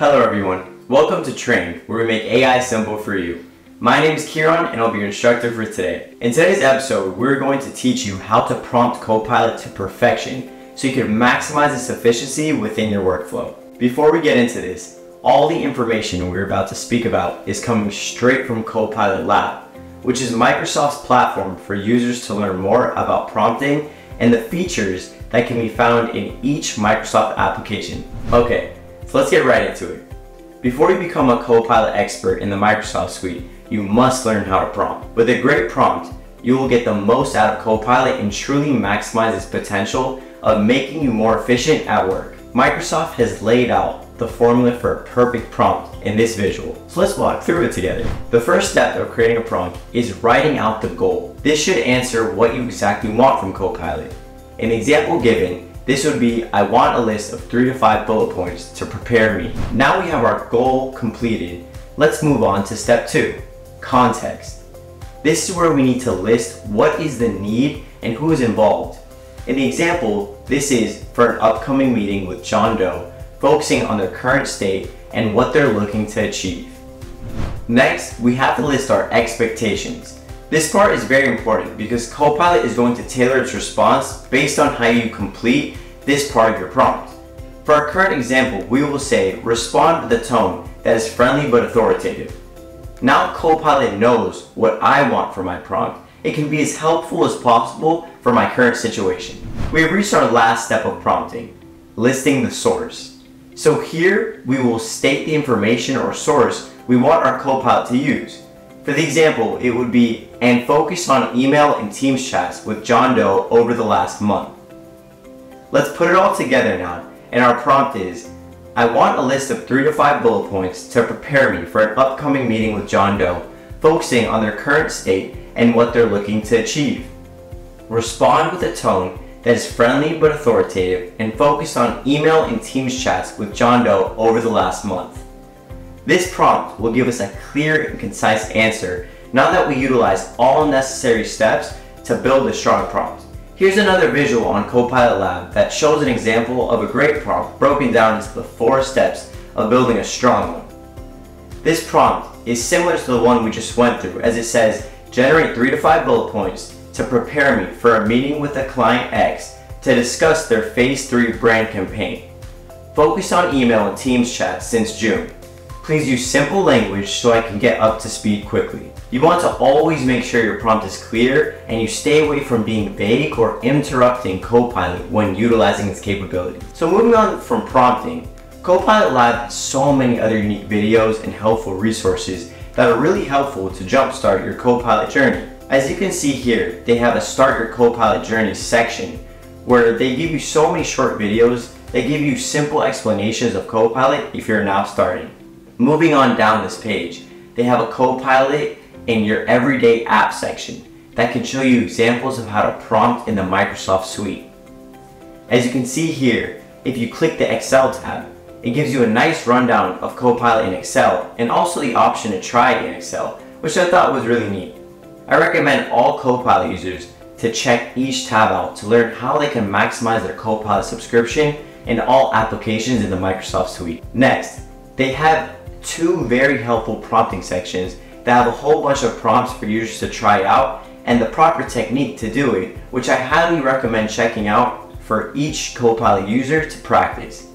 Hello everyone, welcome to Train, where we make AI simple for you. My name is Kiran and I'll be your instructor for today. In today's episode, we're going to teach you how to prompt Copilot to perfection so you can maximize its efficiency within your workflow. Before we get into this, all the information we're about to speak about is coming straight from Copilot Lab, which is Microsoft's platform for users to learn more about prompting and the features that can be found in each Microsoft application. Okay, so let's get right into it. Before you become a Copilot expert in the Microsoft suite, you must learn how to prompt. With a great prompt, you will get the most out of Copilot and truly maximize its potential of making you more efficient at work. Microsoft has laid out the formula for a perfect prompt in this visual. So let's walk through it together. The first step of creating a prompt is writing out the goal. This should answer what you exactly want from Copilot. The example given, this would be, I want a list of three to five bullet points to prepare me. Now we have our goal completed. Let's move on to step two, context. This is where we need to list what is the need and who is involved. In the example, this is for an upcoming meeting with John Doe, focusing on their current state and what they're looking to achieve. Next, we have to list our expectations. This part is very important because Copilot is going to tailor its response based on how you complete this part of your prompt. For our current example, we will say, respond with a tone that is friendly but authoritative. Now Copilot knows what I want for my prompt. It can be as helpful as possible for my current situation. We have reached our last step of prompting, listing the source. So here we will state the information or source we want our Copilot to use. For the example, it would be, and focus on email and Teams chats with John Doe over the last month. Let's put it all together now, and our prompt is, I want a list of 3 to 5 bullet points to prepare me for an upcoming meeting with John Doe, focusing on their current state and what they're looking to achieve. Respond with a tone that is friendly but authoritative and focus on email and Teams chats with John Doe over the last month. This prompt will give us a clear and concise answer now that we utilize all necessary steps to build a strong prompt. Here's another visual on Copilot Lab that shows an example of a great prompt broken down into the four steps of building a strong one. This prompt is similar to the one we just went through as it says generate 3 to 5 bullet points to prepare me for a meeting with a client X to discuss their phase 3 brand campaign. Focus on email and Teams chat since June. Please use simple language so I can get up to speed quickly. You want to always make sure your prompt is clear and you stay away from being vague or interrupting Copilot when utilizing its capability. So moving on from prompting, Copilot Lab has so many other unique videos and helpful resources that are really helpful to jumpstart your Copilot journey. As you can see here, they have a Start Your Copilot Journey section where they give you so many short videos that give you simple explanations of Copilot if you're now starting. Moving on down this page, they have a Copilot in your everyday app section that can show you examples of how to prompt in the Microsoft suite. As you can see here, if you click the Excel tab, it gives you a nice rundown of Copilot in Excel and also the option to try it in Excel, which I thought was really neat. I recommend all Copilot users to check each tab out to learn how they can maximize their Copilot subscription in all applications in the Microsoft suite. Next, they have two very helpful prompting sections that have a whole bunch of prompts for users to try out and the proper technique to do it, which I highly recommend checking out for each Copilot user to practice.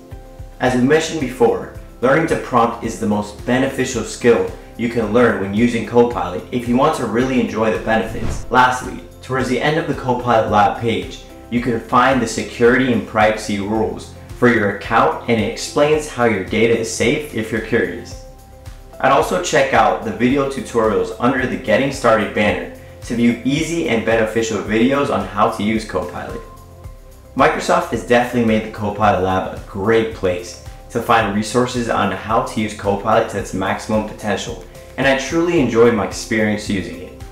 As we mentioned before, learning to prompt is the most beneficial skill you can learn when using Copilot if you want to really enjoy the benefits. Lastly, towards the end of the Copilot Lab page, you can find the security and privacy rules for your account and it explains how your data is safe if you're curious. I'd also check out the video tutorials under the Getting Started banner to view easy and beneficial videos on how to use Copilot. Microsoft has definitely made the Copilot Lab a great place to find resources on how to use Copilot to its maximum potential, and I truly enjoyed my experience using it.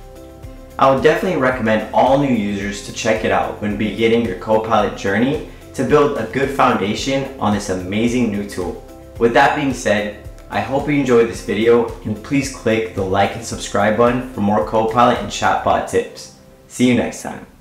I would definitely recommend all new users to check it out when beginning your Copilot journey to build a good foundation on this amazing new tool. With that being said, I hope you enjoyed this video and please click the like and subscribe button for more Copilot and chatbot tips. See you next time.